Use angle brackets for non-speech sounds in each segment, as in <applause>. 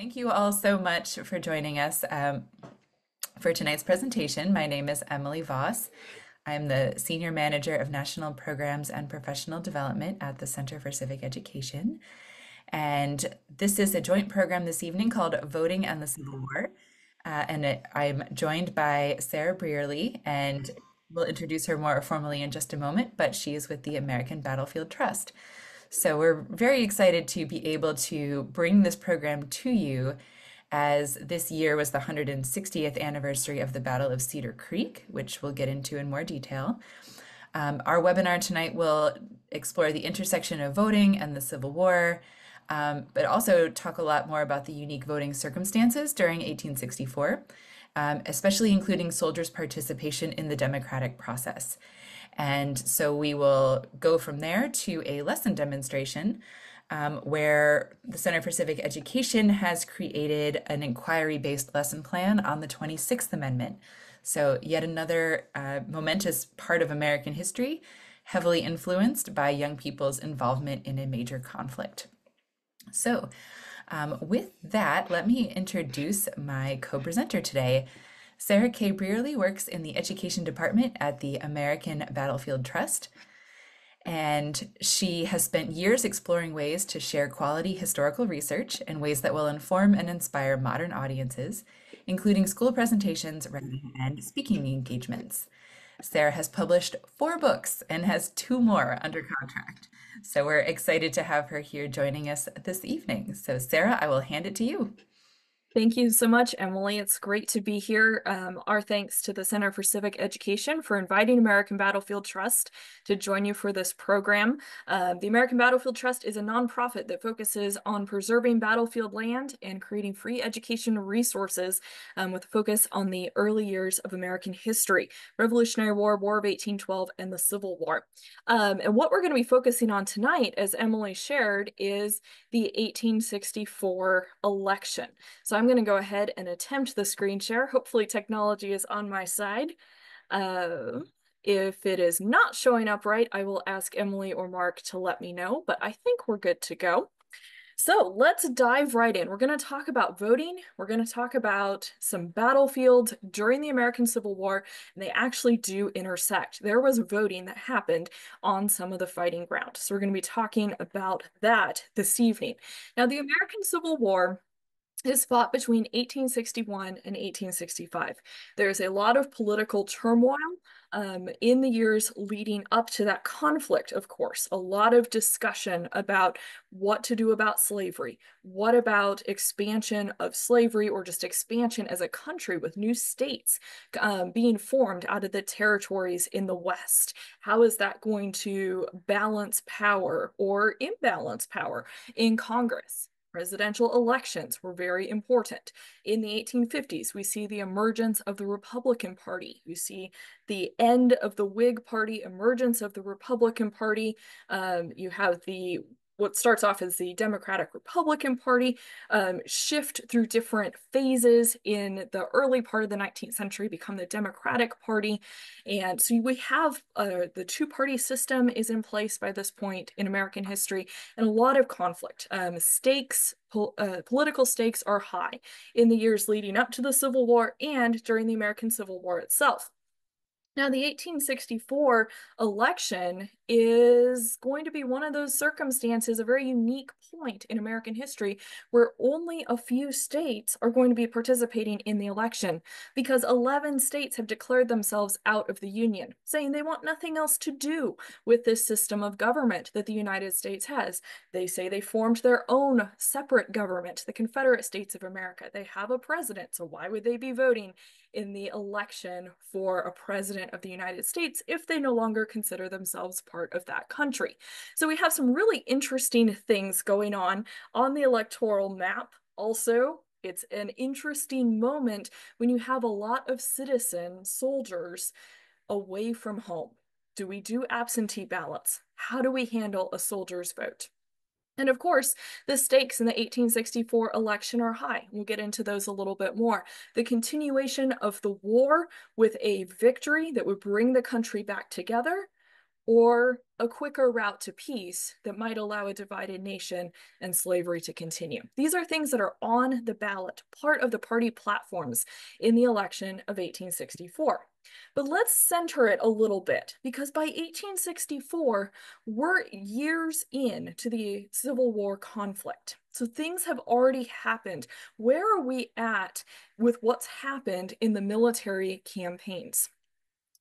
thank you all so much for joining us um, for tonight's presentation. My name is Emily Voss. I'm the Senior Manager of National Programs and Professional Development at the Center for Civic Education. And this is a joint program this evening called Voting and the Civil War. Uh, and it, I'm joined by Sarah Bierle, and we'll introduce her more formally in just a moment, but she is with the American Battlefield Trust. So we're very excited to be able to bring this program to you as this year was the 160th anniversary of the Battle of Cedar Creek, which we'll get into in more detail. Um, our webinar tonight will explore the intersection of voting and the Civil War, um, but also talk a lot more about the unique voting circumstances during 1864, um, especially including soldiers' participation in the democratic process. And so we will go from there to a lesson demonstration um, where the Center for Civic Education has created an inquiry-based lesson plan on the 26th Amendment. So yet another uh, momentous part of American history, heavily influenced by young people's involvement in a major conflict. So um, with that, let me introduce my co-presenter today. Sarah K. Bierle works in the education department at the American Battlefield Trust, and she has spent years exploring ways to share quality historical research in ways that will inform and inspire modern audiences, including school presentations, and speaking engagements. Sarah has published four books and has two more under contract. So we're excited to have her here joining us this evening. So Sarah, I will hand it to you. Thank you so much, Emily. It's great to be here. Um, our thanks to the Center for Civic Education for inviting American Battlefield Trust to join you for this program. Uh, the American Battlefield Trust is a nonprofit that focuses on preserving battlefield land and creating free education resources um, with a focus on the early years of American history, Revolutionary War, War of 1812, and the Civil War. Um, and what we're going to be focusing on tonight, as Emily shared, is the 1864 election. So I'm going to go ahead and attempt the screen share. Hopefully technology is on my side. Uh, if it is not showing up right, I will ask Emily or Mark to let me know, but I think we're good to go. So let's dive right in. We're going to talk about voting. We're going to talk about some battlefields during the American Civil War, and they actually do intersect. There was voting that happened on some of the fighting ground. So we're going to be talking about that this evening. Now, the American Civil War is fought between 1861 and 1865. There's a lot of political turmoil um, in the years leading up to that conflict, of course. A lot of discussion about what to do about slavery. What about expansion of slavery or just expansion as a country with new states um, being formed out of the territories in the West? How is that going to balance power or imbalance power in Congress? Presidential elections were very important. In the 1850s, we see the emergence of the Republican Party. You see the end of the Whig Party, emergence of the Republican Party. Um, you have the what starts off as the Democratic Republican Party um, shift through different phases in the early part of the 19th century, become the Democratic Party. And so we have uh, the two party system is in place by this point in American history, and a lot of conflict. Um, stakes, uh, political stakes are high in the years leading up to the Civil War and during the American Civil War itself. Now, the 1864 election is going to be one of those circumstances, a very unique point in American history, where only a few states are going to be participating in the election because 11 states have declared themselves out of the Union, saying they want nothing else to do with this system of government that the United States has. They say they formed their own separate government, the Confederate States of America. They have a president, so why would they be voting in the election for a president of the United States if they no longer consider themselves part of that country. So we have some really interesting things going on on the electoral map. Also, it's an interesting moment when you have a lot of citizen soldiers away from home. Do we do absentee ballots? How do we handle a soldier's vote? And of course, the stakes in the 1864 election are high. We'll get into those a little bit more. The continuation of the war with a victory that would bring the country back together, or a quicker route to peace that might allow a divided nation and slavery to continue. These are things that are on the ballot, part of the party platforms in the election of 1864. But let's center it a little bit because by 1864, we're years in to the Civil War conflict. So things have already happened. Where are we at with what's happened in the military campaigns?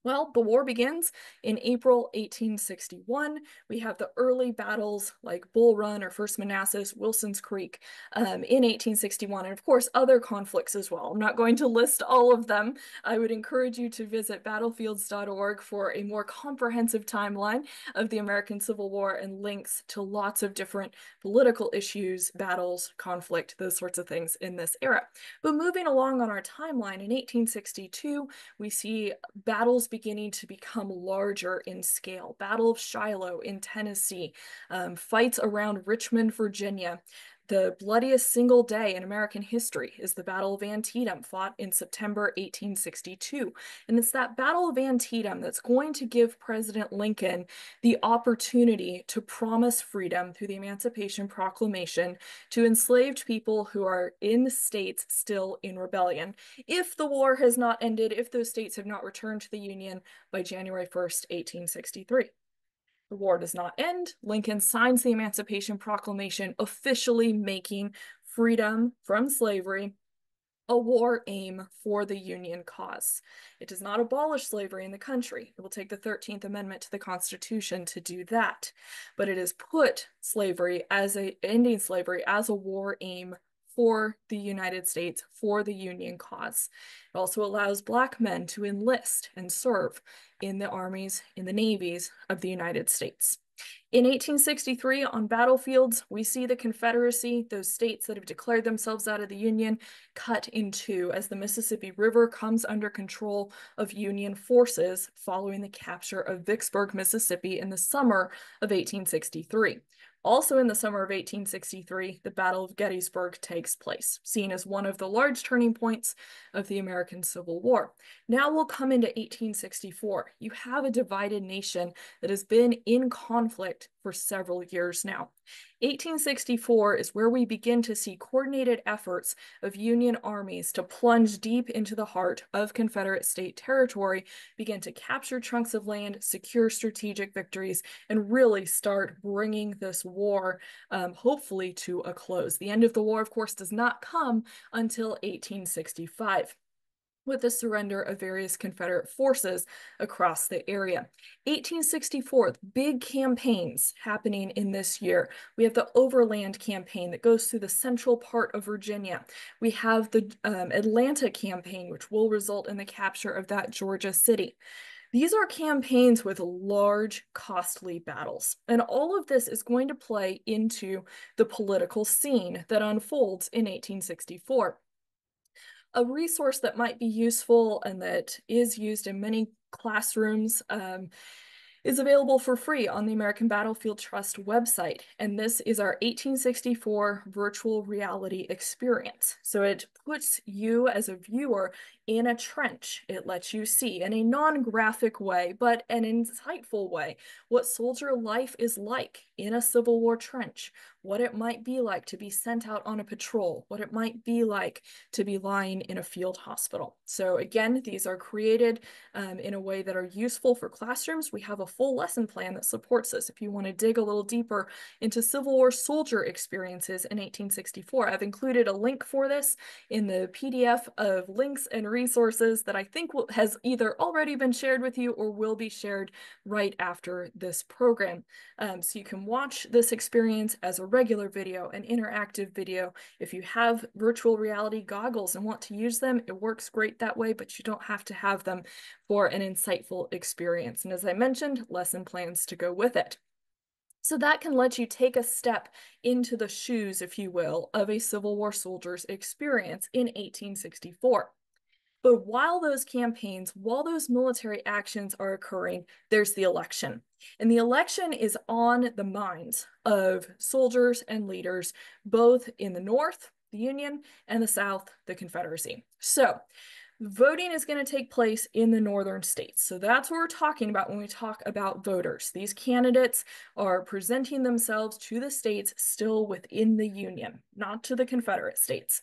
Well, the war begins in April 1861. We have the early battles like Bull Run or First Manassas, Wilson's Creek um, in 1861, and of course other conflicts as well. I'm not going to list all of them. I would encourage you to visit battlefields.org for a more comprehensive timeline of the American Civil War and links to lots of different political issues, battles, conflict, those sorts of things in this era. But moving along on our timeline, in 1862, we see battles beginning to become larger in scale. Battle of Shiloh in Tennessee, um, fights around Richmond, Virginia. The bloodiest single day in American history is the Battle of Antietam, fought in September 1862. And it's that Battle of Antietam that's going to give President Lincoln the opportunity to promise freedom through the Emancipation Proclamation to enslaved people who are in states still in rebellion. If the war has not ended, if those states have not returned to the Union by January 1st, 1863. The war does not end. Lincoln signs the Emancipation Proclamation, officially making freedom from slavery a war aim for the Union cause. It does not abolish slavery in the country. It will take the 13th Amendment to the Constitution to do that. But it has put slavery as a ending slavery as a war aim for the United States, for the Union cause. It also allows Black men to enlist and serve in the armies, in the navies of the United States. In 1863, on battlefields, we see the Confederacy, those states that have declared themselves out of the Union, cut in two as the Mississippi River comes under control of Union forces following the capture of Vicksburg, Mississippi in the summer of 1863. Also in the summer of 1863, the Battle of Gettysburg takes place, seen as one of the large turning points of the American Civil War. Now we'll come into 1864. You have a divided nation that has been in conflict for several years now. 1864 is where we begin to see coordinated efforts of Union armies to plunge deep into the heart of Confederate state territory, begin to capture chunks of land, secure strategic victories, and really start bringing this war, um, hopefully, to a close. The end of the war, of course, does not come until 1865 with the surrender of various Confederate forces across the area. 1864, big campaigns happening in this year. We have the Overland Campaign that goes through the central part of Virginia. We have the um, Atlanta Campaign, which will result in the capture of that Georgia city. These are campaigns with large, costly battles, and all of this is going to play into the political scene that unfolds in 1864 a resource that might be useful and that is used in many classrooms um, is available for free on the American Battlefield Trust website. And this is our 1864 virtual reality experience. So it puts you as a viewer in a trench. It lets you see in a non-graphic way, but an insightful way, what soldier life is like in a Civil War trench, what it might be like to be sent out on a patrol, what it might be like to be lying in a field hospital. So again, these are created um, in a way that are useful for classrooms. We have a full lesson plan that supports this. If you want to dig a little deeper into Civil War soldier experiences in 1864, I've included a link for this in the PDF of links and resources that I think has either already been shared with you or will be shared right after this program. Um, so you can watch this experience as a regular video, an interactive video. If you have virtual reality goggles and want to use them, it works great that way, but you don't have to have them for an insightful experience. And as I mentioned, lesson plans to go with it. So that can let you take a step into the shoes, if you will, of a Civil War soldier's experience in 1864. But while those campaigns, while those military actions are occurring, there's the election. And the election is on the minds of soldiers and leaders, both in the North, the Union, and the South, the Confederacy. So voting is going to take place in the northern states. So that's what we're talking about when we talk about voters. These candidates are presenting themselves to the states still within the Union, not to the Confederate states.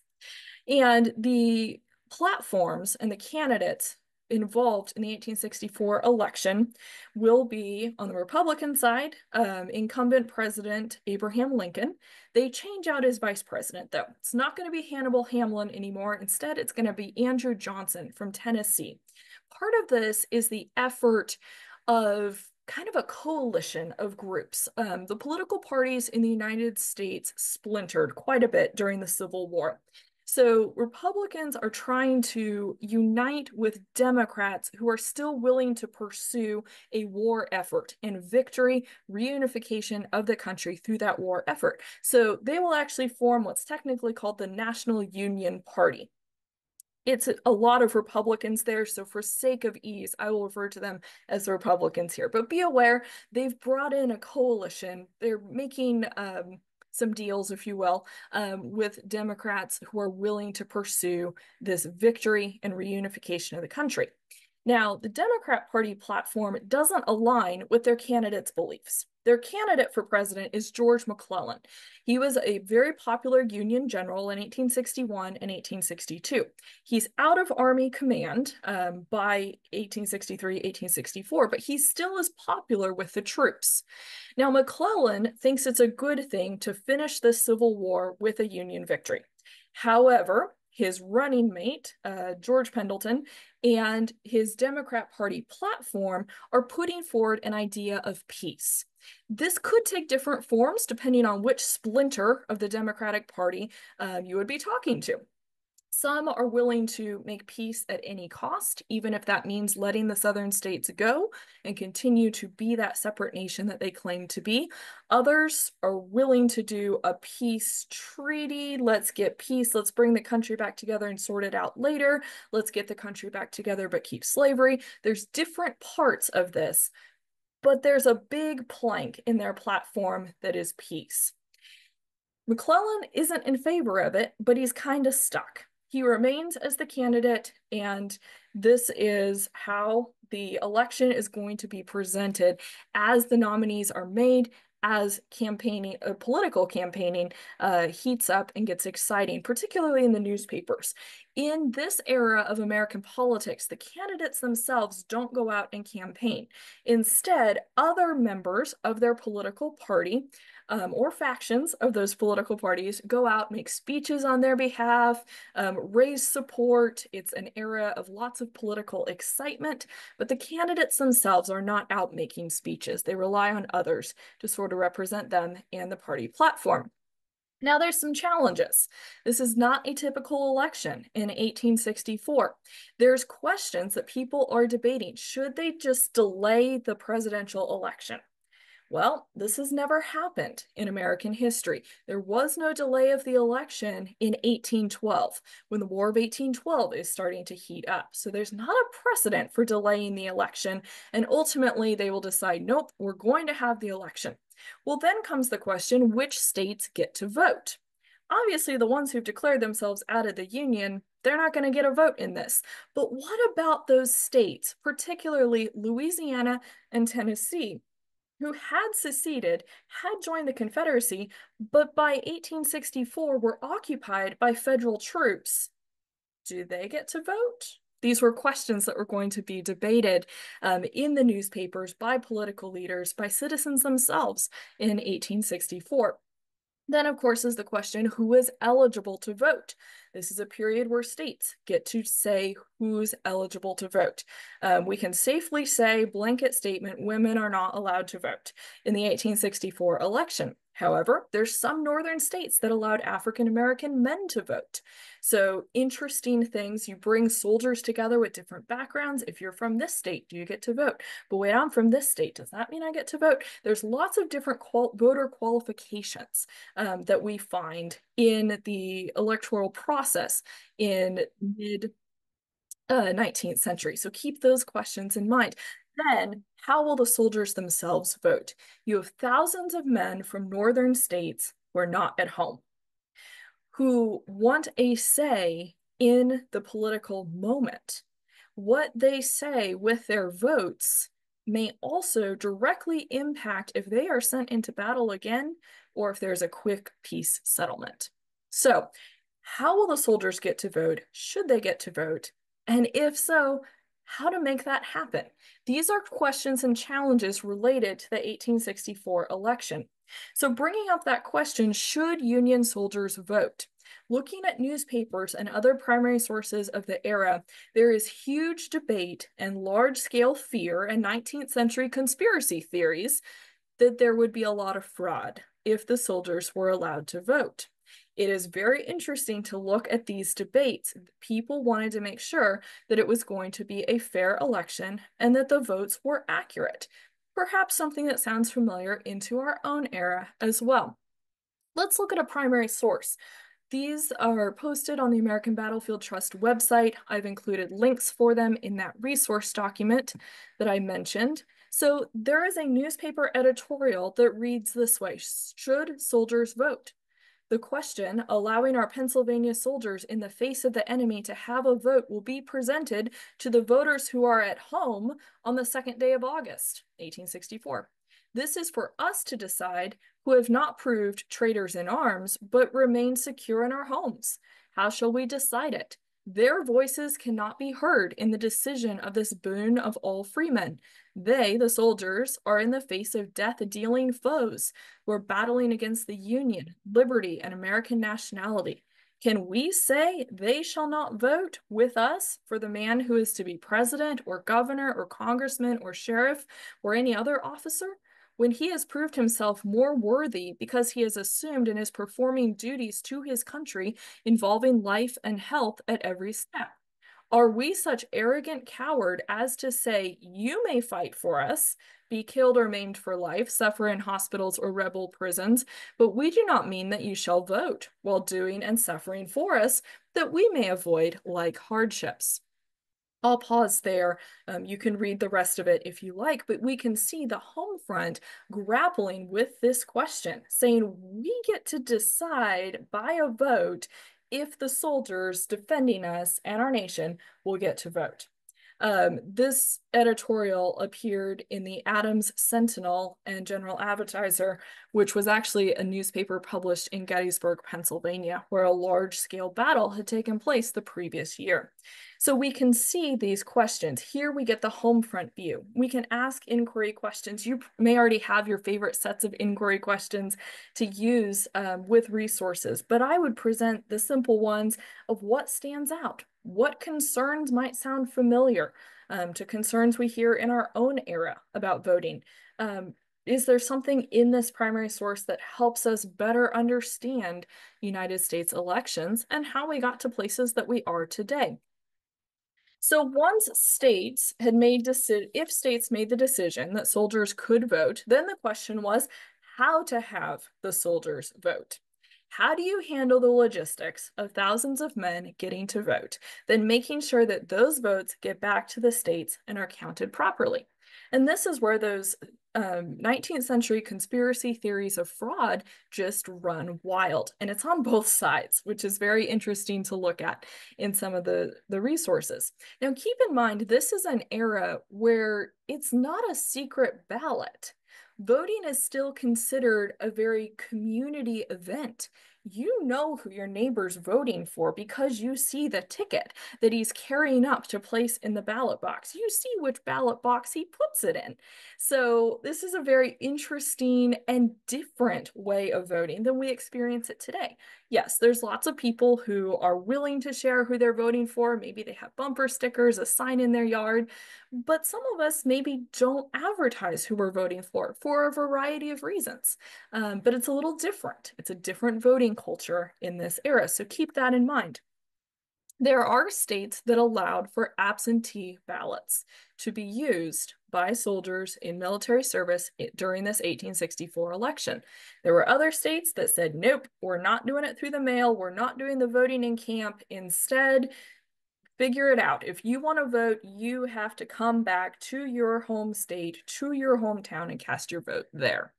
And the platforms and the candidates involved in the 1864 election will be on the Republican side, um, incumbent President Abraham Lincoln. They change out his vice president, though. It's not going to be Hannibal Hamlin anymore. Instead, it's going to be Andrew Johnson from Tennessee. Part of this is the effort of kind of a coalition of groups. Um, the political parties in the United States splintered quite a bit during the Civil War. So Republicans are trying to unite with Democrats who are still willing to pursue a war effort and victory, reunification of the country through that war effort. So they will actually form what's technically called the National Union Party. It's a lot of Republicans there, so for sake of ease, I will refer to them as the Republicans here. But be aware, they've brought in a coalition. They're making um, some deals, if you will, um, with Democrats who are willing to pursue this victory and reunification of the country. Now, the Democrat Party platform doesn't align with their candidates' beliefs. Their candidate for president is George McClellan. He was a very popular Union general in 1861 and 1862. He's out of Army command um, by 1863, 1864, but he still is popular with the troops. Now, McClellan thinks it's a good thing to finish the Civil War with a Union victory. However, his running mate, uh, George Pendleton, and his Democrat Party platform are putting forward an idea of peace. This could take different forms depending on which splinter of the Democratic Party um, you would be talking to. Some are willing to make peace at any cost, even if that means letting the southern states go and continue to be that separate nation that they claim to be. Others are willing to do a peace treaty. Let's get peace. Let's bring the country back together and sort it out later. Let's get the country back together but keep slavery. There's different parts of this, but there's a big plank in their platform that is peace. McClellan isn't in favor of it, but he's kind of stuck. He remains as the candidate, and this is how the election is going to be presented as the nominees are made as campaigning, uh, political campaigning uh, heats up and gets exciting, particularly in the newspapers. In this era of American politics, the candidates themselves don't go out and campaign. Instead, other members of their political party um, or factions of those political parties go out, make speeches on their behalf, um, raise support. It's an era of lots of political excitement, but the candidates themselves are not out making speeches. They rely on others to sort of represent them and the party platform. Now, there's some challenges. This is not a typical election in 1864. There's questions that people are debating. Should they just delay the presidential election? Well, this has never happened in American history. There was no delay of the election in 1812 when the War of 1812 is starting to heat up. So there's not a precedent for delaying the election. And ultimately, they will decide, nope, we're going to have the election. Well, then comes the question which states get to vote? Obviously, the ones who've declared themselves out of the Union, they're not going to get a vote in this. But what about those states, particularly Louisiana and Tennessee? Who had seceded, had joined the Confederacy, but by 1864 were occupied by federal troops. Do they get to vote? These were questions that were going to be debated um, in the newspapers by political leaders, by citizens themselves in 1864. Then, of course, is the question who is eligible to vote? This is a period where states get to say who's eligible to vote. Um, we can safely say, blanket statement, women are not allowed to vote in the 1864 election. However, there's some northern states that allowed African American men to vote. So interesting things, you bring soldiers together with different backgrounds. If you're from this state, do you get to vote? But wait, I'm from this state, does that mean I get to vote? There's lots of different qual voter qualifications um, that we find in the electoral process in mid uh, 19th century. So keep those questions in mind. Then, how will the soldiers themselves vote? You have thousands of men from northern states who are not at home, who want a say in the political moment. What they say with their votes may also directly impact if they are sent into battle again or if there's a quick peace settlement. So, how will the soldiers get to vote? Should they get to vote? And if so, how to make that happen? These are questions and challenges related to the 1864 election. So, bringing up that question should Union soldiers vote? Looking at newspapers and other primary sources of the era, there is huge debate and large scale fear and 19th century conspiracy theories that there would be a lot of fraud if the soldiers were allowed to vote. It is very interesting to look at these debates. People wanted to make sure that it was going to be a fair election and that the votes were accurate. Perhaps something that sounds familiar into our own era as well. Let's look at a primary source. These are posted on the American Battlefield Trust website. I've included links for them in that resource document that I mentioned. So there is a newspaper editorial that reads this way, should soldiers vote? The question, allowing our Pennsylvania soldiers in the face of the enemy to have a vote, will be presented to the voters who are at home on the second day of August, 1864. This is for us to decide who have not proved traitors in arms, but remain secure in our homes. How shall we decide it? Their voices cannot be heard in the decision of this boon of all freemen. They, the soldiers, are in the face of death dealing foes who are battling against the Union, liberty, and American nationality. Can we say they shall not vote with us for the man who is to be president or governor or congressman or sheriff or any other officer? When he has proved himself more worthy because he has assumed and is performing duties to his country involving life and health at every step. Are we such arrogant coward as to say, you may fight for us, be killed or maimed for life, suffer in hospitals or rebel prisons, but we do not mean that you shall vote while doing and suffering for us, that we may avoid like hardships. I'll pause there. Um, you can read the rest of it if you like, but we can see the home front grappling with this question, saying we get to decide by a vote if the soldiers defending us and our nation will get to vote. Um, this editorial appeared in the Adams Sentinel and General Advertiser, which was actually a newspaper published in Gettysburg, Pennsylvania, where a large scale battle had taken place the previous year. So we can see these questions. Here we get the home front view. We can ask inquiry questions. You may already have your favorite sets of inquiry questions to use um, with resources, but I would present the simple ones of what stands out. What concerns might sound familiar um, to concerns we hear in our own era about voting? Um, is there something in this primary source that helps us better understand United States elections and how we got to places that we are today? So once states had made if states made the decision that soldiers could vote, then the question was how to have the soldiers vote. How do you handle the logistics of thousands of men getting to vote, then making sure that those votes get back to the states and are counted properly? And this is where those um, 19th century conspiracy theories of fraud just run wild. And it's on both sides, which is very interesting to look at in some of the, the resources. Now, keep in mind, this is an era where it's not a secret ballot. Voting is still considered a very community event you know who your neighbor's voting for because you see the ticket that he's carrying up to place in the ballot box. You see which ballot box he puts it in. So this is a very interesting and different way of voting than we experience it today. Yes, there's lots of people who are willing to share who they're voting for. Maybe they have bumper stickers, a sign in their yard, but some of us maybe don't advertise who we're voting for for a variety of reasons. Um, but it's a little different. It's a different voting culture in this era. So keep that in mind. There are states that allowed for absentee ballots to be used by soldiers in military service during this 1864 election. There were other states that said, nope, we're not doing it through the mail. We're not doing the voting in camp. Instead, figure it out. If you want to vote, you have to come back to your home state, to your hometown, and cast your vote there.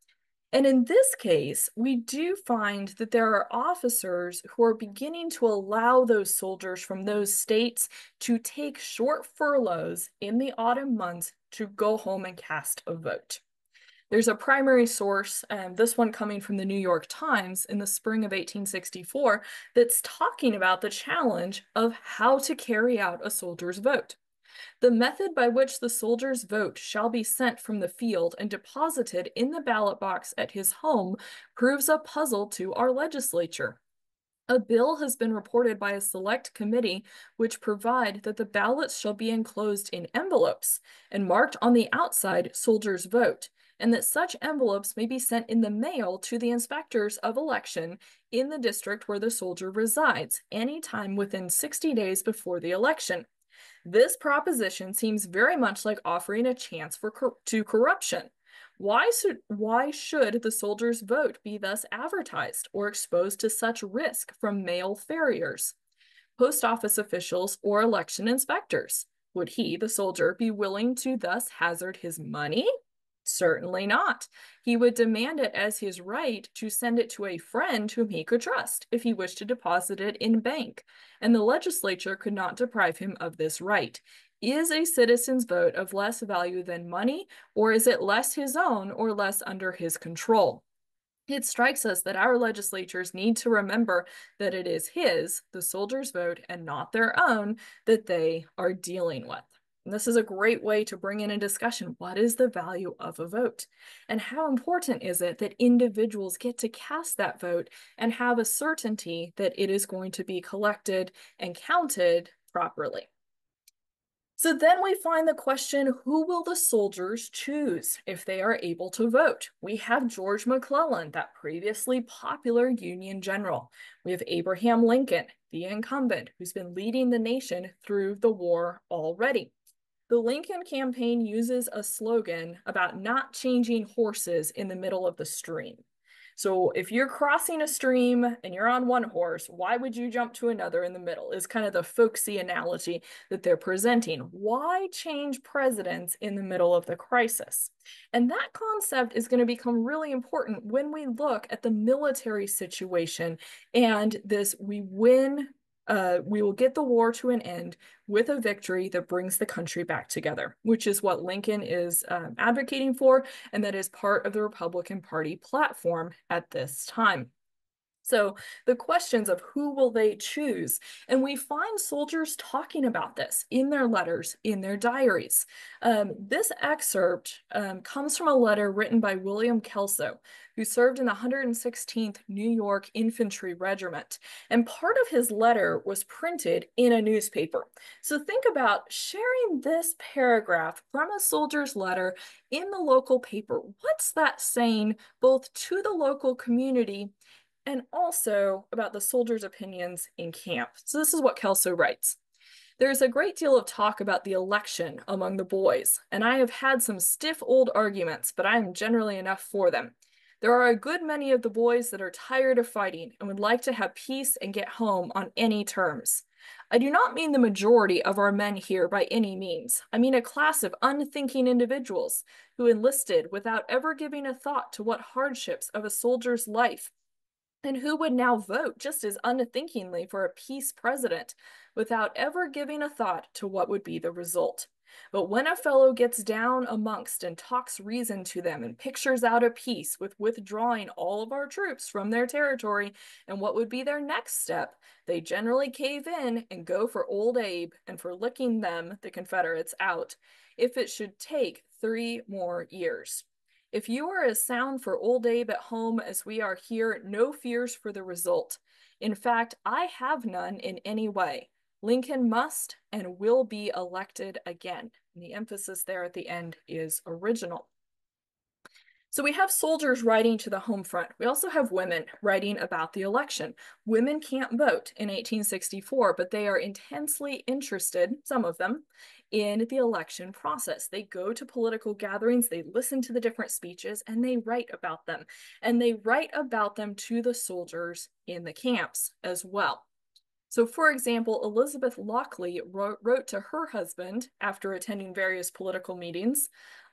And in this case, we do find that there are officers who are beginning to allow those soldiers from those states to take short furloughs in the autumn months to go home and cast a vote. There's a primary source, um, this one coming from the New York Times in the spring of 1864, that's talking about the challenge of how to carry out a soldier's vote. The method by which the soldier's vote shall be sent from the field and deposited in the ballot box at his home proves a puzzle to our legislature. A bill has been reported by a select committee which provide that the ballots shall be enclosed in envelopes and marked on the outside soldier's vote, and that such envelopes may be sent in the mail to the inspectors of election in the district where the soldier resides any time within 60 days before the election. This proposition seems very much like offering a chance for cor to corruption. Why should, why should the soldier's vote be thus advertised or exposed to such risk from mail farriers, post office officials, or election inspectors? Would he, the soldier, be willing to thus hazard his money? Certainly not. He would demand it as his right to send it to a friend whom he could trust if he wished to deposit it in bank, and the legislature could not deprive him of this right. Is a citizen's vote of less value than money, or is it less his own or less under his control? It strikes us that our legislatures need to remember that it is his, the soldier's vote, and not their own that they are dealing with. And this is a great way to bring in a discussion. What is the value of a vote? And how important is it that individuals get to cast that vote and have a certainty that it is going to be collected and counted properly? So then we find the question, who will the soldiers choose if they are able to vote? We have George McClellan, that previously popular Union general. We have Abraham Lincoln, the incumbent, who's been leading the nation through the war already. The Lincoln campaign uses a slogan about not changing horses in the middle of the stream. So if you're crossing a stream and you're on one horse, why would you jump to another in the middle? Is kind of the folksy analogy that they're presenting. Why change presidents in the middle of the crisis? And that concept is going to become really important when we look at the military situation and this we win uh, we will get the war to an end with a victory that brings the country back together, which is what Lincoln is um, advocating for, and that is part of the Republican Party platform at this time. So the questions of who will they choose? And we find soldiers talking about this in their letters, in their diaries. Um, this excerpt um, comes from a letter written by William Kelso, who served in the 116th New York Infantry Regiment. And part of his letter was printed in a newspaper. So think about sharing this paragraph from a soldier's letter in the local paper. What's that saying both to the local community and also about the soldiers' opinions in camp. So this is what Kelso writes. There's a great deal of talk about the election among the boys, and I have had some stiff old arguments, but I am generally enough for them. There are a good many of the boys that are tired of fighting and would like to have peace and get home on any terms. I do not mean the majority of our men here by any means. I mean a class of unthinking individuals who enlisted without ever giving a thought to what hardships of a soldier's life and who would now vote just as unthinkingly for a peace president without ever giving a thought to what would be the result. But when a fellow gets down amongst and talks reason to them and pictures out a peace with withdrawing all of our troops from their territory and what would be their next step, they generally cave in and go for Old Abe and for licking them, the Confederates, out, if it should take three more years. If you are as sound for old Abe at home as we are here, no fears for the result. In fact, I have none in any way. Lincoln must and will be elected again. And the emphasis there at the end is original. So we have soldiers writing to the home front. We also have women writing about the election. Women can't vote in 1864, but they are intensely interested, some of them, in the election process. They go to political gatherings, they listen to the different speeches, and they write about them. And they write about them to the soldiers in the camps as well. So, for example, Elizabeth Lockley wrote, wrote, to her husband after attending various political meetings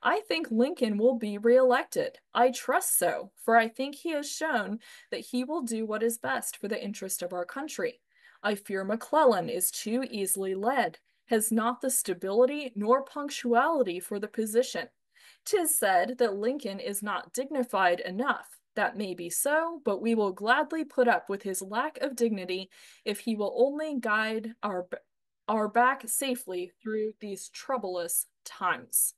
I think Lincoln will be reelected. I trust so, for I think he has shown that he will do what is best for the interest of our country. I fear McClellan is too easily led, has not the stability nor punctuality for the position. Tis said that Lincoln is not dignified enough. That may be so, but we will gladly put up with his lack of dignity if he will only guide our, our back safely through these troublous times.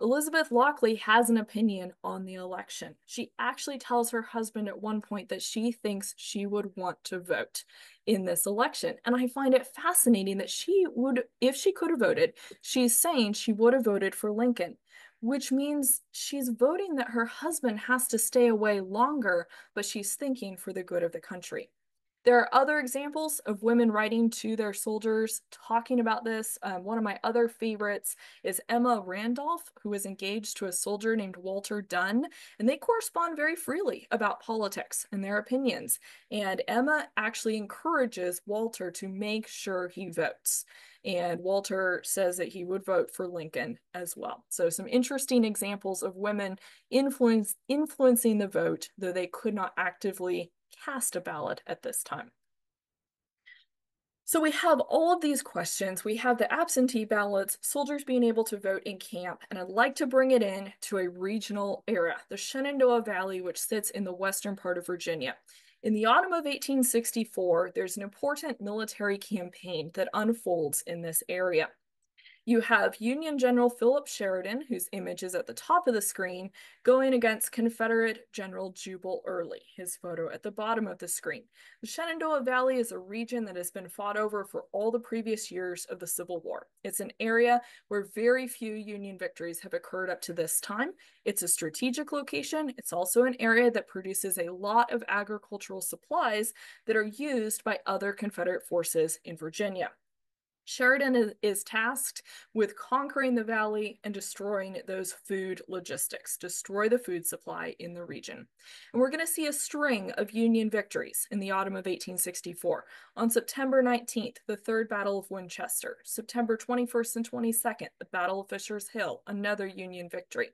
Elizabeth Lockley has an opinion on the election. She actually tells her husband at one point that she thinks she would want to vote in this election. And I find it fascinating that she would, if she could have voted, she's saying she would have voted for Lincoln, which means she's voting that her husband has to stay away longer, but she's thinking for the good of the country. There are other examples of women writing to their soldiers talking about this. Um, one of my other favorites is Emma Randolph, who is engaged to a soldier named Walter Dunn, and they correspond very freely about politics and their opinions. And Emma actually encourages Walter to make sure he votes. And Walter says that he would vote for Lincoln as well. So, some interesting examples of women influence, influencing the vote, though they could not actively cast a ballot at this time. So we have all of these questions. We have the absentee ballots, soldiers being able to vote in camp, and I'd like to bring it in to a regional era, the Shenandoah Valley, which sits in the western part of Virginia. In the autumn of 1864, there's an important military campaign that unfolds in this area. You have Union General Philip Sheridan, whose image is at the top of the screen, going against Confederate General Jubal Early, his photo at the bottom of the screen. The Shenandoah Valley is a region that has been fought over for all the previous years of the Civil War. It's an area where very few Union victories have occurred up to this time. It's a strategic location. It's also an area that produces a lot of agricultural supplies that are used by other Confederate forces in Virginia. Sheridan is, is, tasked with conquering the valley and destroying those food logistics, destroy the food supply in the region. And we're going to see a string of Union victories in the autumn of 1864. On September 19th, the Third Battle of Winchester. September 21st and 22nd, the Battle of Fisher's Hill, another Union victory.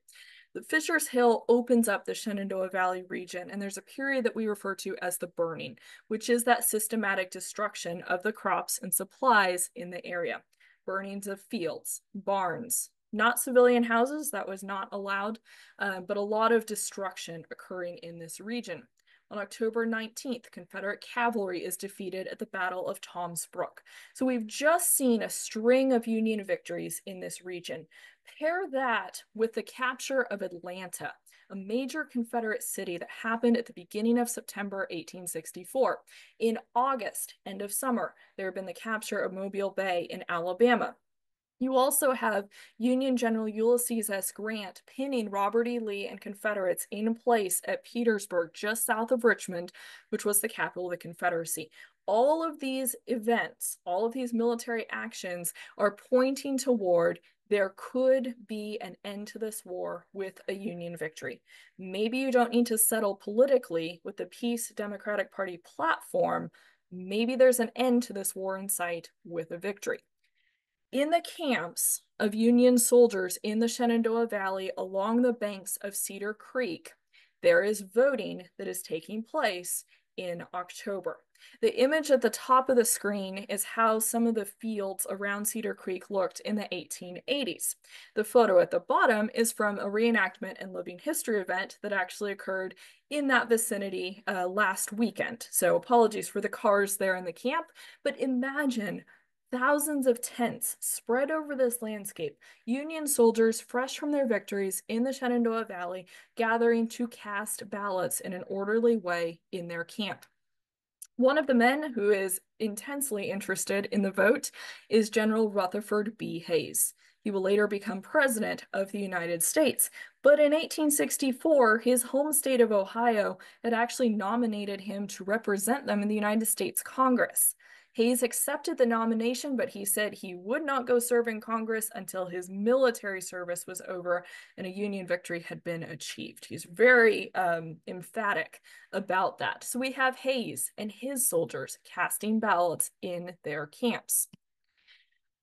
The Fisher's Hill opens up the Shenandoah Valley region, and there's a period that we refer to as the burning, which is that systematic destruction of the crops and supplies in the area. Burnings of fields, barns, not civilian houses, that was not allowed, uh, but a lot of destruction occurring in this region. On October 19th, Confederate cavalry is defeated at the Battle of Tom's Brook. So we've just seen a string of Union victories in this region. Pair that with the capture of Atlanta, a major Confederate city that happened at the beginning of September 1864. In August, end of summer, there had been the capture of Mobile Bay in Alabama. You also have Union General Ulysses S. Grant pinning Robert E. Lee and Confederates in place at Petersburg, just south of Richmond, which was the capital of the Confederacy. All of these events, all of these military actions are pointing toward there could be an end to this war with a Union victory. Maybe you don't need to settle politically with the Peace Democratic Party platform. Maybe there's an end to this war in sight with a victory. In the camps of Union soldiers in the Shenandoah Valley along the banks of Cedar Creek, there is voting that is taking place in October. The image at the top of the screen is how some of the fields around Cedar Creek looked in the 1880s. The photo at the bottom is from a reenactment and living history event that actually occurred in that vicinity uh, last weekend. So apologies for the cars there in the camp, but imagine thousands of tents spread over this landscape, Union soldiers fresh from their victories in the Shenandoah Valley gathering to cast ballots in an orderly way in their camp. One of the men who is intensely interested in the vote is General Rutherford B. Hayes. He will later become president of the United States. But in 1864, his home state of Ohio had actually nominated him to represent them in the United States Congress. Hayes accepted the nomination, but he said he would not go serve in Congress until his military service was over and a Union victory had been achieved. He's very um, emphatic about that. So we have Hayes and his soldiers casting ballots in their camps.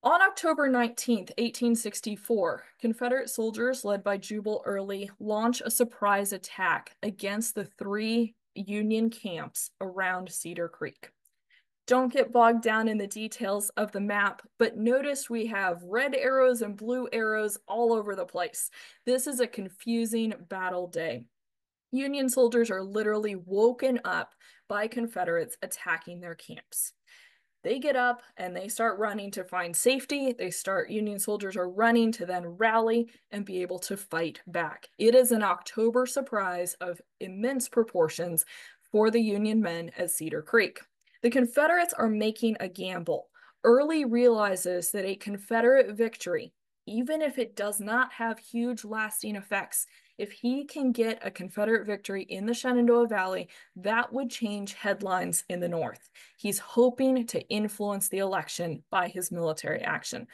On October 19, 1864, Confederate soldiers led by Jubal Early launch a surprise attack against the three Union camps around Cedar Creek. Don't get bogged down in the details of the map, but notice we have red arrows and blue arrows all over the place. This is a confusing battle day. Union soldiers are literally woken up by Confederates attacking their camps they get up and they start running to find safety. They start, Union soldiers are running to then rally and be able to fight back. It is an October surprise of immense proportions for the Union men at Cedar Creek. The Confederates are making a gamble. Early realizes that a Confederate victory, even if it does not have huge lasting effects, if he can get a Confederate victory in the Shenandoah Valley, that would change headlines in the North. He's hoping to influence the election by his military action.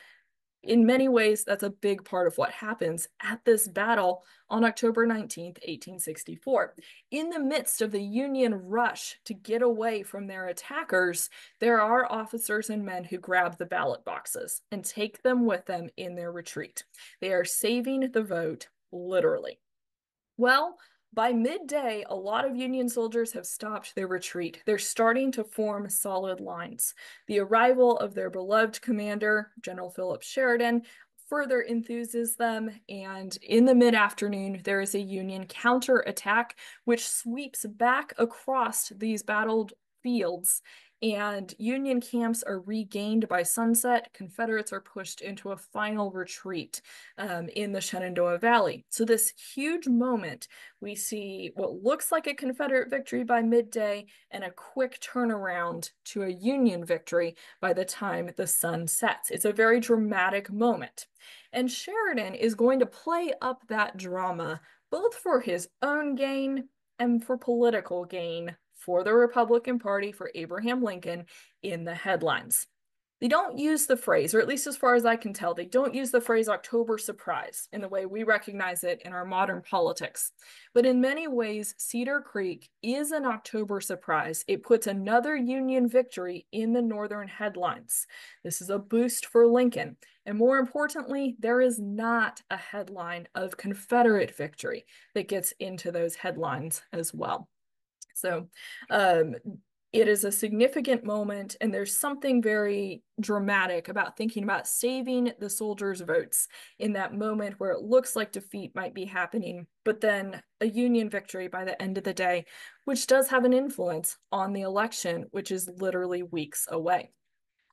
In many ways, that's a big part of what happens at this battle on October 19, 1864. In the midst of the Union rush to get away from their attackers, there are officers and men who grab the ballot boxes and take them with them in their retreat. They are saving the vote, literally. Well, by midday, a lot of Union soldiers have stopped their retreat. They're starting to form solid lines. The arrival of their beloved commander, General Philip Sheridan, further enthuses them. And in the mid afternoon, there is a Union counterattack, which sweeps back across these battled fields and Union camps are regained by sunset. Confederates are pushed into a final retreat um, in the Shenandoah Valley. So, this huge moment, we see what looks like a Confederate victory by midday and a quick turnaround to a Union victory by the time the sun sets. It's a very dramatic moment. And Sheridan is going to play up that drama both for his own gain and for political gain for the Republican Party for Abraham Lincoln in the headlines. They don't use the phrase, or at least as far as I can tell, they don't use the phrase October surprise in the way we recognize it in our modern politics. But in many ways, Cedar Creek is an October surprise. It puts another Union victory in the Northern headlines. This is a boost for Lincoln. And more importantly, there is not a headline of Confederate victory that gets into those headlines as well. So um, it is a significant moment, and there's something very dramatic about thinking about saving the soldiers' votes in that moment where it looks like defeat might be happening, but then a Union victory by the end of the day, which does have an influence on the election, which is literally weeks away.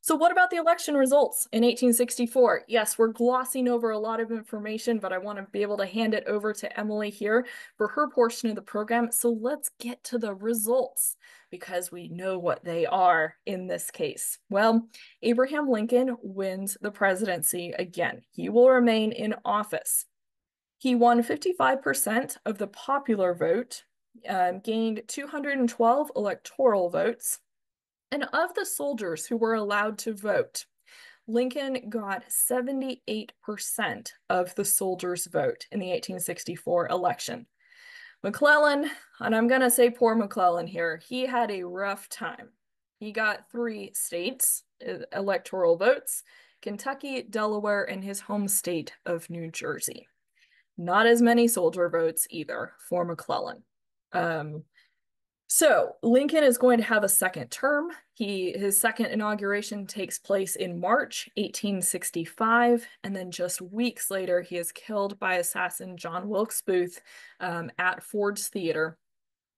So what about the election results in 1864? Yes, we're glossing over a lot of information, but I want to be able to hand it over to Emily here for her portion of the program. So let's get to the results because we know what they are in this case. Well, Abraham Lincoln wins the presidency again. He will remain in office. He won 55% of the popular vote, um, gained 212 electoral votes, and of the soldiers who were allowed to vote, Lincoln got 78% of the soldiers' vote in the 1864 election. McClellan, and I'm going to say poor McClellan here, he had a rough time. He got three states electoral votes Kentucky, Delaware, and his home state of New Jersey. Not as many soldier votes either for McClellan. Um, so Lincoln is going to have a second term. He his second inauguration takes place in March 1865, and then just weeks later, he is killed by assassin John Wilkes Booth um, at Ford's Theater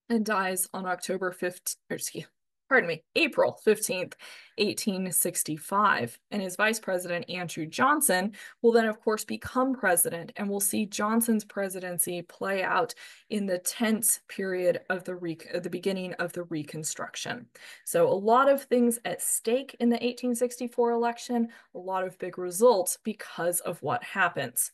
and dies on October 15th, excuse, pardon me, April 15th, 1865. And his vice president, Andrew Johnson, will then, of course, become president. And we'll see Johnson's presidency play out in the tense period of the, re- uh, the beginning of the Reconstruction. So, a lot of things at stake in the 1864 election, a lot of big results because of what happens.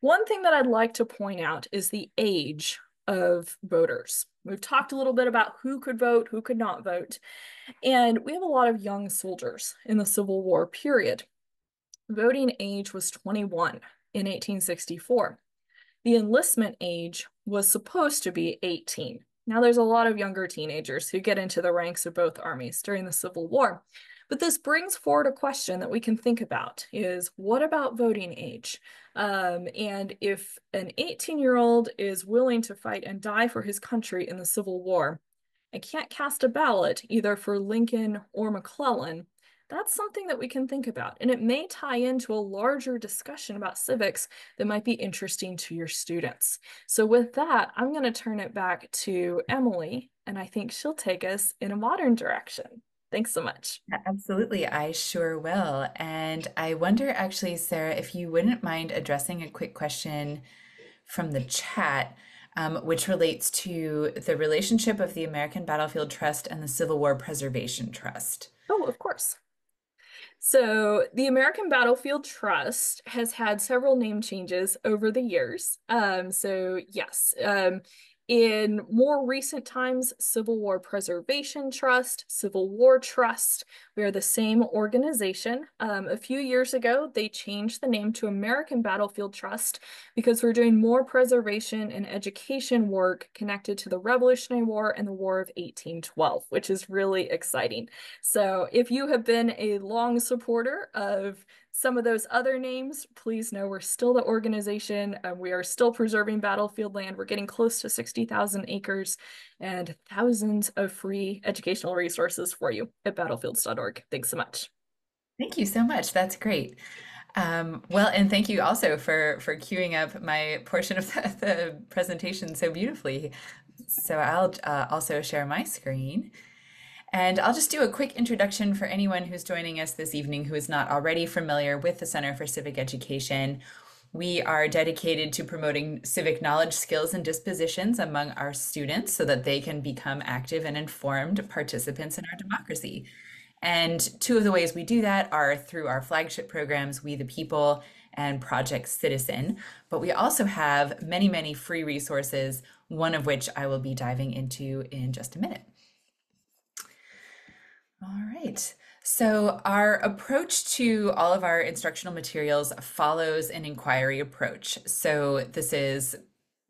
One thing that I'd like to point out is the age of voters. We've talked a little bit about who could vote, who could not vote, and we have a lot of young soldiers in the Civil War period. Voting age was 21 in 1864. The enlistment age was supposed to be 18. Now, there's a lot of younger teenagers who get into the ranks of both armies during the Civil War. But this brings forward a question that we can think about is what about voting age? Um, and if an 18 year old is willing to fight and die for his country in the Civil War and can't cast a ballot either for Lincoln or McClellan, that's something that we can think about. And it may tie into a larger discussion about civics that might be interesting to your students. So with that, I'm going to turn it back to Emily, and I think she'll take us in a modern direction. Thanks so much. Absolutely, I sure will. And I wonder actually, Sarah, if you wouldn't mind addressing a quick question from the chat, um, which relates to the relationship of the American Battlefield Trust and the Civil War Preservation Trust. Oh, of course. So, the American Battlefield Trust has had several name changes over the years. Um, so, yes, um, in more recent times, Civil War Preservation Trust, Civil War Trust, we are the same organization. Um, a few years ago, they changed the name to American Battlefield Trust because we're doing more preservation and education work connected to the Revolutionary War and the War of 1812, which is really exciting. So if you have been a long supporter of some of those other names, please know we're still the organization. Uh, we are still preserving battlefield land. We're getting close to 60,000 acres and thousands of free educational resources for you at battlefields.org. Thanks so much. Thank you so much. That's great. Um, well, and thank you also for for queuing up my portion of <laughs> the, the presentation so beautifully. So I'll uh, also share my screen. And I'll just do a quick introduction for anyone who's joining us this evening who is not already familiar with the Center for Civic Education. We are dedicated to promoting civic knowledge, skills, and dispositions among our students so that they can become active and informed participants in our democracy. And two of the ways we do that are through our flagship programs, We the People and Project Citizen. But we also have many, many free resources, one of which I will be diving into in just a minute. All right. So our approach to all of our instructional materials follows an inquiry approach. So this is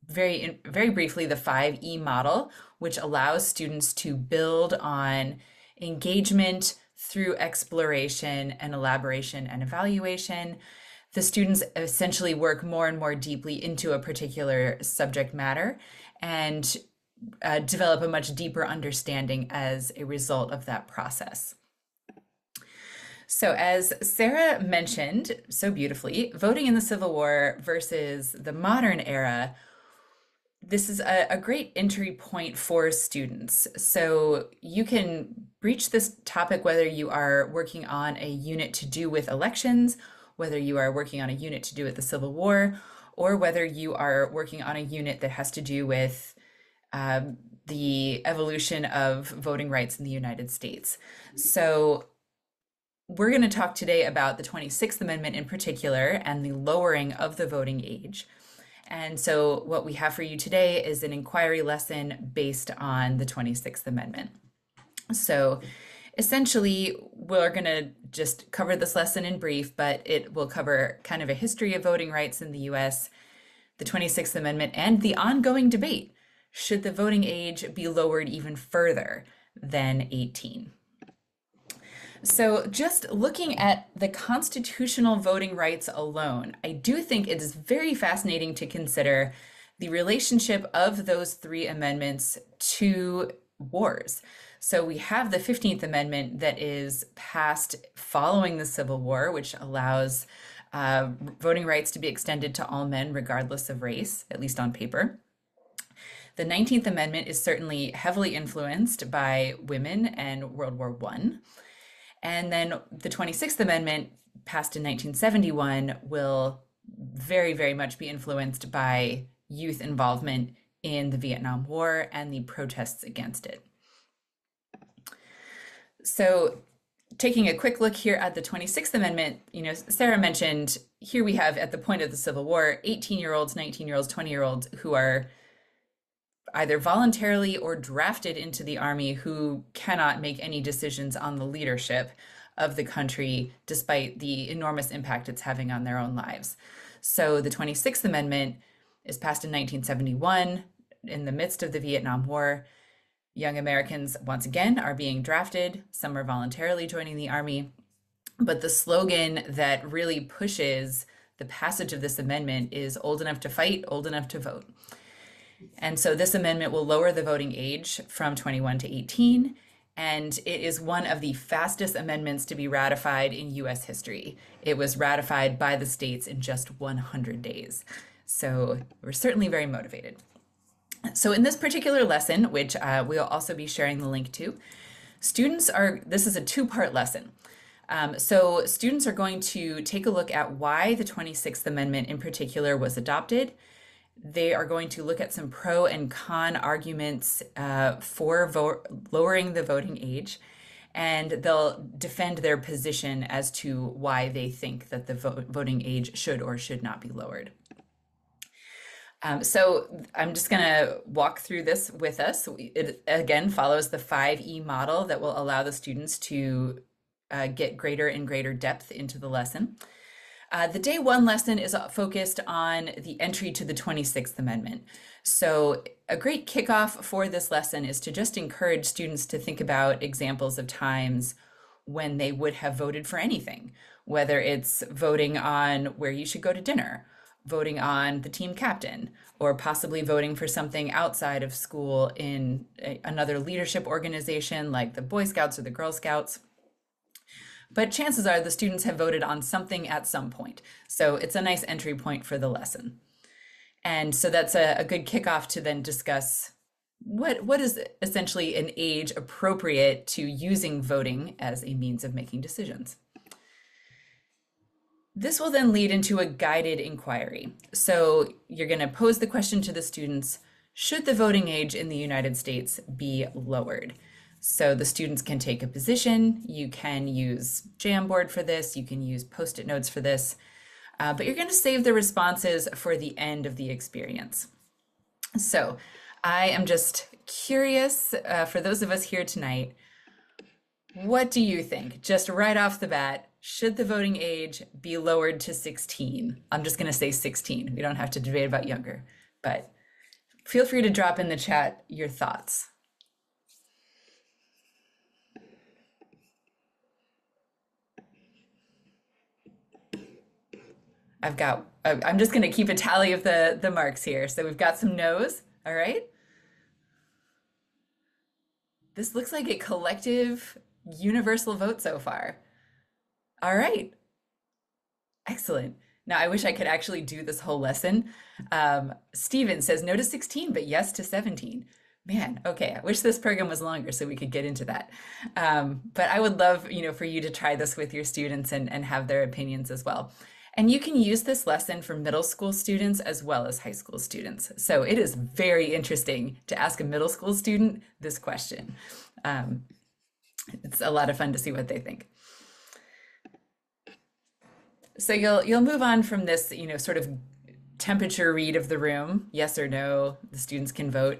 very very briefly the 5E model, which allows students to build on engagement through exploration and elaboration and evaluation. The students essentially work more and more deeply into a particular subject matter and uh, develop a much deeper understanding as a result of that process. So, as Sarah mentioned so beautifully, voting in the Civil War versus the modern era, this is a, a, great entry point for students. So, you can breach this topic whether you are working on a unit to do with elections, whether you are working on a unit to do with the Civil War, or whether you are working on a unit that has to do with um, the evolution of voting rights in the United States. So, we're going to talk today about the 26th Amendment in particular and the lowering of the voting age. And so, what we have for you today is an inquiry lesson based on the 26th Amendment. So, essentially, we're going to just cover this lesson in brief, but it will cover kind of a history of voting rights in the US, the 26th Amendment, and the ongoing debate should the voting age be lowered even further than 18? So, just looking at the constitutional voting rights alone, I do think it is very fascinating to consider the relationship of those three amendments to wars. So, we have the 15th Amendment that is passed following the Civil War, which allows uh, voting rights to be extended to all men, regardless of race, at least on paper. The 19th Amendment is certainly heavily influenced by women and World War I. And then the 26th Amendment, passed in 1971, will very, very much be influenced by youth involvement in the Vietnam War and the protests against it. So, taking a quick look here at the 26th Amendment, you know, Sarah mentioned here we have at the point of the Civil War 18 year olds, 19 year olds, 20 year olds who are either voluntarily or drafted into the army who cannot make any decisions on the leadership of the country despite the enormous impact it's having on their own lives. So the 26th Amendment is passed in 1971 in the midst of the Vietnam War. Young Americans, once again, are being drafted. Some are voluntarily joining the army. But the slogan that really pushes the passage of this amendment is old enough to fight, old enough to vote. And so this amendment will lower the voting age from 21 to 18. And it is one of the fastest amendments to be ratified in US history. It was ratified by the states in just 100 days. So we're certainly very motivated. So in this particular lesson, which uh, we'll also be sharing the link to, students are, this is a two-part lesson. Um, so students are going to take a look at why the 26th Amendment in particular was adopted. They are going to look at some pro and con arguments uh, for vo- lowering the voting age, and they'll defend their position as to why they think that the vo- voting age should or should not be lowered. Um, so I'm just going to walk through this with us. It again follows the 5E model that will allow the students to uh, get greater and greater depth into the lesson. Uh, the day one lesson is focused on the entry to the 26th Amendment. So, a great kickoff for this lesson is to just encourage students to think about examples of times when they would have voted for anything, whether it's voting on where you should go to dinner voting on the team captain or possibly voting for something outside of school in a, another leadership organization like the Boy Scouts or the Girl Scouts. But chances are the students have voted on something at some point. So it's a nice entry point for the lesson. And so that's a, a good kickoff to then discuss what, what is essentially an age appropriate to using voting as a means of making decisions. This will then lead into a guided inquiry. So you're going to pose the question to the students, should the voting age in the United States be lowered? So the students can take a position. You can use Jamboard for this. You can use post-it notes for this. Uh, but you're going to save the responses for the end of the experience. So I am just curious uh, for those of us here tonight, what do you think? Just right off the bat, should the voting age be lowered to 16? I'm just going to say 16. We don't have to debate about younger, but feel free to drop in the chat your thoughts. I've got, I'm just going to keep a tally of the, the marks here. So we've got some no's, all right? This looks like a collective universal vote so far. All right. Excellent. Now, I wish I could actually do this whole lesson. Um, Steven says no to 16, but yes to 17. Man, okay. I wish this program was longer so we could get into that. Um, but I would love, you know, for you to try this with your students and, and have their opinions as well. And you can use this lesson for middle school students as well as high school students. So it is very interesting to ask a middle school student this question. Um, it's a lot of fun to see what they think so you'll you'll move on from this, you know, sort of temperature read of the room, yes or no. The students can vote.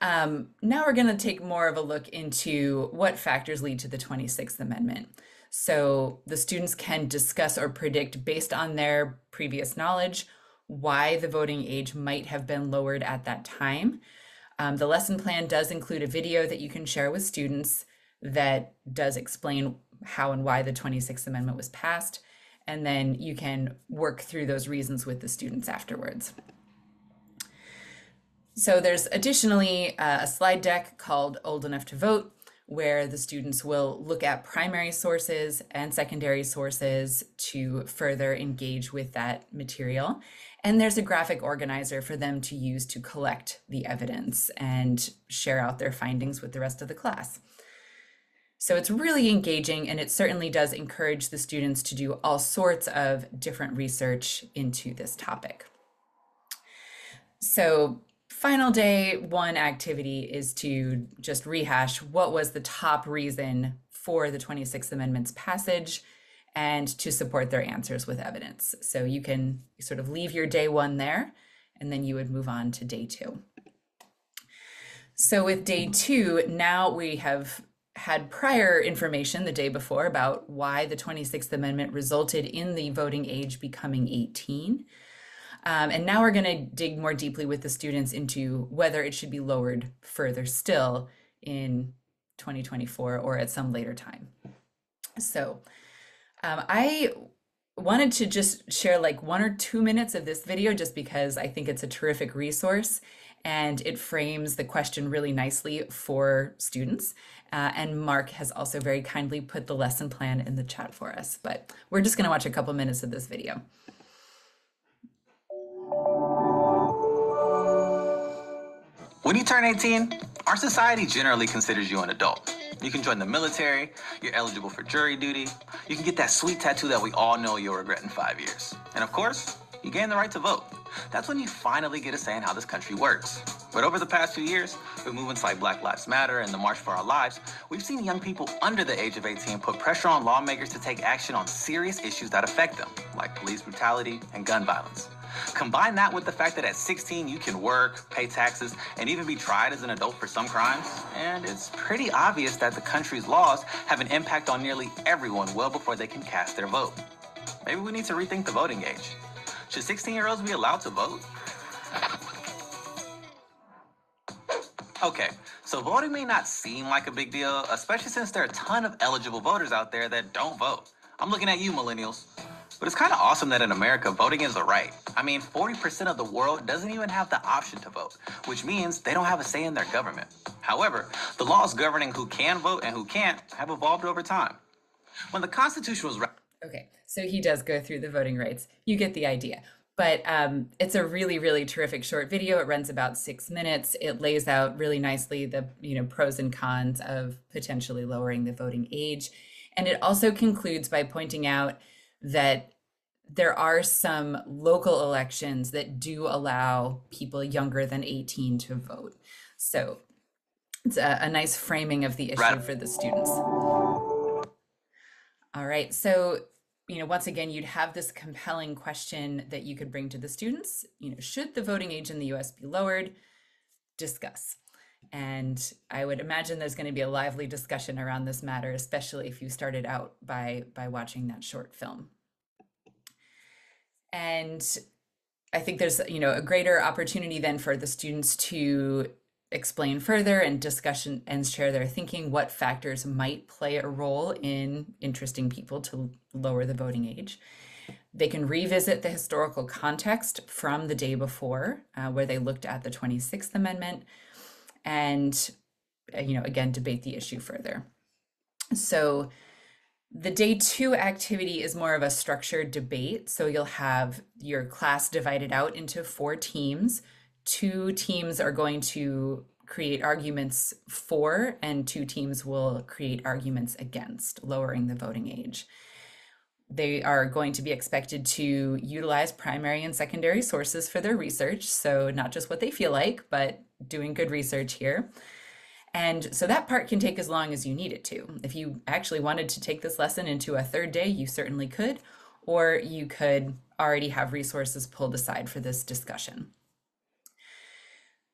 Um, now we're going to take more of a look into what factors lead to the 26th Amendment. So the students can discuss or predict based on their previous knowledge why the voting age might have been lowered at that time. Um, the lesson plan does include a video that you can share with students that does explain how and why the 26th Amendment was passed and then you can work through those reasons with the students afterwards. So there's additionally uh, a slide deck called Old Enough to Vote, where the students will look at primary sources and secondary sources to further engage with that material. And there's a graphic organizer for them to use to collect the evidence and share out their findings with the rest of the class. So it's really engaging and it certainly does encourage the students to do all sorts of different research into this topic. So final day one activity is to just rehash what was the top reason for the 26th Amendment's passage and to support their answers with evidence. So you can sort of leave your day one there and then you would move on to day two. So with day two, now we have had prior information the day before about why the 26th Amendment resulted in the voting age becoming 18. Um, and now we're going to dig more deeply with the students into whether it should be lowered further still in 2024 or at some later time. So um, I wanted to just share like one or two minutes of this video just because I think it's a terrific resource and it frames the question really nicely for students. Uh, and Mark has also very kindly put the lesson plan in the chat for us. But we're just going to watch a couple minutes of this video. When you turn 18, our society generally considers you an adult. You can join the military, you're eligible for jury duty, you can get that sweet tattoo that we all know you'll regret in five years. And of course, you gain the right to vote. That's when you finally get a say in how this country works. But over the past few years, with movements like Black Lives Matter and the March for Our Lives, we've seen young people under the age of 18 put pressure on lawmakers to take action on serious issues that affect them, like police brutality and gun violence. Combine that with the fact that at 16 you can work, pay taxes, and even be tried as an adult for some crimes, and it's pretty obvious that the country's laws have an impact on nearly everyone well before they can cast their vote. Maybe we need to rethink the voting age. Should 16 year olds be allowed to vote? Okay, so voting may not seem like a big deal, especially since there are a ton of eligible voters out there that don't vote. I'm looking at you, millennials. But it's kind of awesome that in America, voting is a right. I mean, 40% of the world doesn't even have the option to vote, which means they don't have a say in their government. However, the laws governing who can vote and who can't have evolved over time. When the Constitution was. Okay, so he does go through the voting rights. You get the idea. But um, it's a really, really terrific short video. It runs about six minutes. It lays out really nicely the you know pros and cons of potentially lowering the voting age, and it also concludes by pointing out that there are some local elections that do allow people younger than 18 to vote. So it's a, a nice framing of the issue right. for the students. All right, so you know, once again, you'd have this compelling question that you could bring to the students. You know, should the voting age in the US be lowered? Discuss. And I would imagine there's going to be a lively discussion around this matter, especially if you started out by by watching that short film. And I think there's, you know, a greater opportunity then for the students to explain further and discussion and share their thinking what factors might play a role in interesting people to lower the voting age. They can revisit the historical context from the day before, uh, where they looked at the 26th Amendment, and, uh, you know, again, debate the issue further. So, the day two activity is more of a structured debate. So, you'll have your class divided out into four teams two teams are going to create arguments for, and two teams will create arguments against lowering the voting age. They are going to be expected to utilize primary and secondary sources for their research. So, not just what they feel like, but doing good research here. And so that part can take as long as you need it to. If you actually wanted to take this lesson into a third day, you certainly could, or you could already have resources pulled aside for this discussion.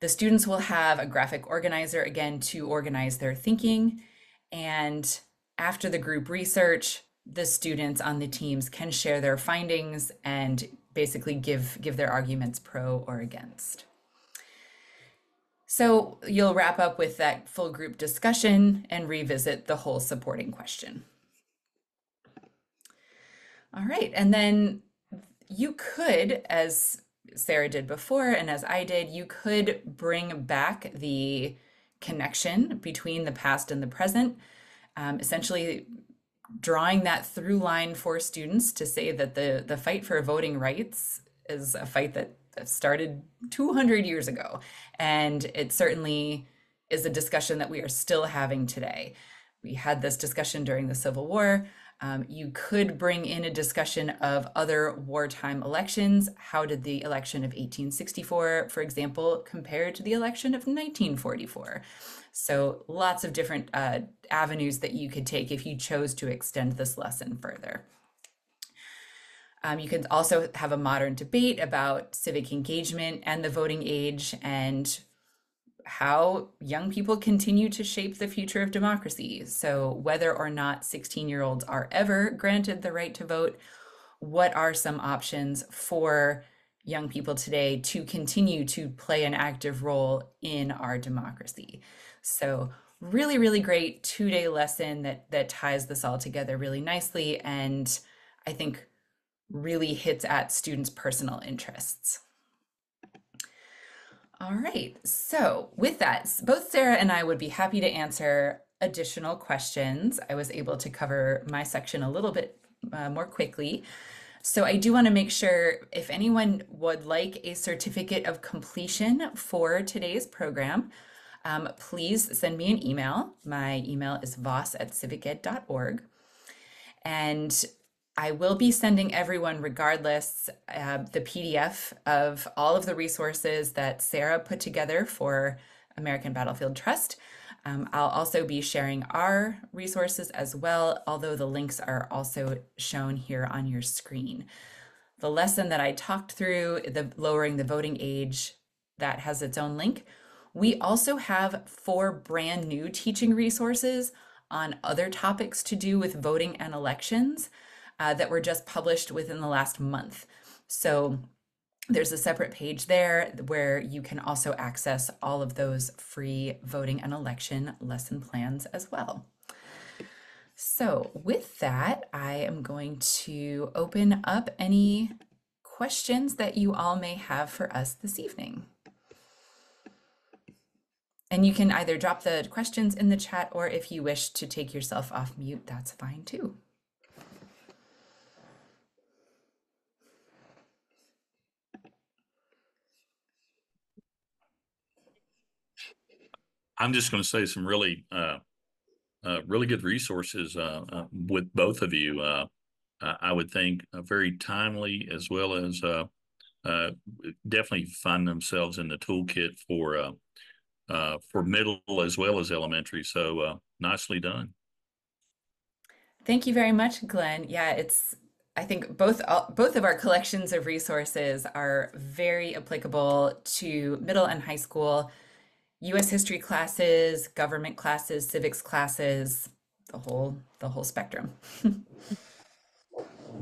The students will have a graphic organizer again to organize their thinking. And after the group research, the students on the teams can share their findings and basically give, give their arguments pro or against. So you'll wrap up with that full group discussion and revisit the whole supporting question. All right, and then you could, as Sarah did before and as I did, you could bring back the connection between the past and the present, um, essentially drawing that through line for students to say that the, the fight for voting rights is a fight that, that started 200 years ago. And it certainly is a discussion that we are still having today. We had this discussion during the Civil War. Um, you could bring in a discussion of other wartime elections. How did the election of 1864, for example, compare to the election of 1944? So, lots of different uh, avenues that you could take if you chose to extend this lesson further. Um, you can also have a modern debate about civic engagement and the voting age and how young people continue to shape the future of democracy. So, whether or not 16 year olds are ever granted the right to vote, what are some options for young people today to continue to play an active role in our democracy? So, really, really great two day lesson that, that ties this all together really nicely. And I think really hits at students' personal interests. All right, so with that, both Sarah and I would be happy to answer additional questions. I was able to cover my section a little bit uh, more quickly. So I do want to make sure if anyone would like a certificate of completion for today's program, um, please send me an email. My email is voss at civiced.org. And I will be sending everyone, regardless, uh, the PDF of all of the resources that Sarah put together for American Battlefield Trust. Um, I'll also be sharing our resources as well, although the links are also shown here on your screen. The lesson that I talked through, the lowering the voting age, that has its own link. We also have four brand new teaching resources on other topics to do with voting and elections uh, that were just published within the last month. So there's a separate page there where you can also access all of those free voting and election lesson plans as well. So with that, I am going to open up any questions that you all may have for us this evening. And you can either drop the questions in the chat or if you wish to take yourself off mute, that's fine too. I'm just going to say some really, uh, uh, really good resources uh, uh with both of you. Uh, I would think uh, very timely as well as definitely find themselves in the toolkit for for middle as well as elementary. So nicely done. Thank you very much, Glenn. Yeah, it's I think both both of our collections of resources are very applicable to middle and high school US history classes, government classes, civics classes, the whole the whole spectrum. <laughs>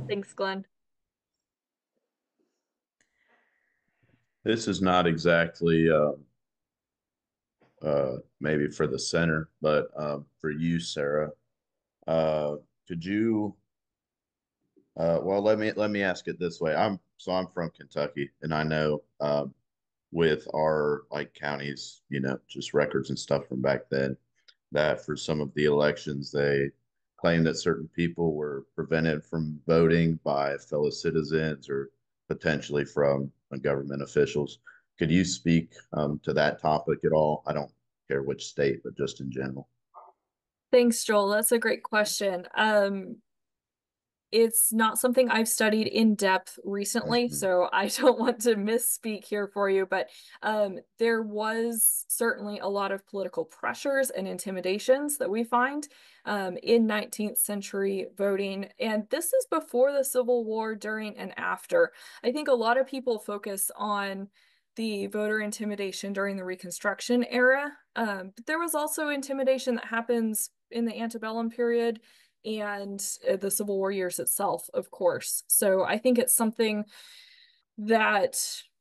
Thanks, Glenn. This is not exactly uh, uh, maybe for the center, but uh, for you, Sarah. Uh, could you? Uh, well, let me let me ask it this way. I'm so I'm from Kentucky, and I know um, with our like counties, you know, just records and stuff from back then, that for some of the elections, they claimed that certain people were prevented from voting by fellow citizens or potentially from government officials. Could you speak um, to that topic at all? I don't care which state, but just in general. Thanks, Joel. That's a great question. Um, it's not something I've studied in depth recently, mm-hmm. so I <laughs> don't want to misspeak here for you, but um, there was certainly a lot of political pressures and intimidations that we find um, in 19th century voting. And this is before the Civil War, during, and after. I think a lot of people focus on the voter intimidation during the Reconstruction era, um, but there was also intimidation that happens in the antebellum period and uh, the Civil War years itself, of course. So I think it's something that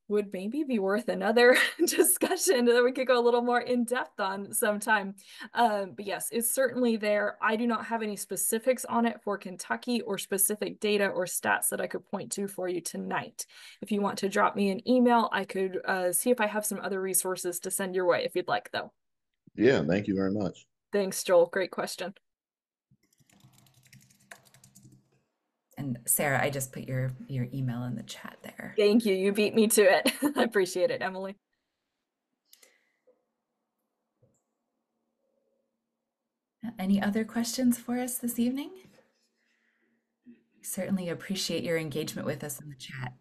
would maybe be worth another <laughs> discussion that we could go a little more in depth on sometime. Um, but yes, it's certainly there. I do not have any specifics on it for Kentucky or specific data or stats that I could point to for you tonight. If you want to drop me an email, I could uh, see if I have some other resources to send your way if you'd like, though. Yeah, thank you very much. Thanks, Joel. Great question. And Sarah, I just put your your email in the chat there. Thank you. You beat me to it. <laughs> I appreciate it, Emily. Any other questions for us this evening? certainly appreciate your engagement with us in the chat.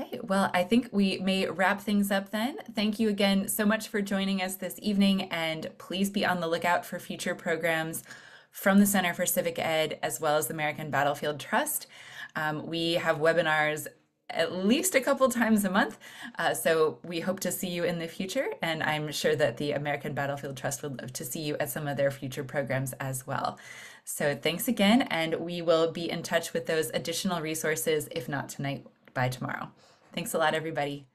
Okay, well, I think we may wrap things up then. Thank you again so much for joining us this evening, and please be on the lookout for future programs from the Center for Civic Ed as well as the American Battlefield Trust. Um, we have webinars at least a couple times a month. Uh, so we hope to see you in the future. And I'm sure that the American Battlefield Trust would love to see you at some of their future programs as well. So thanks again. And we will be in touch with those additional resources, if not tonight, by tomorrow. Thanks a lot, everybody.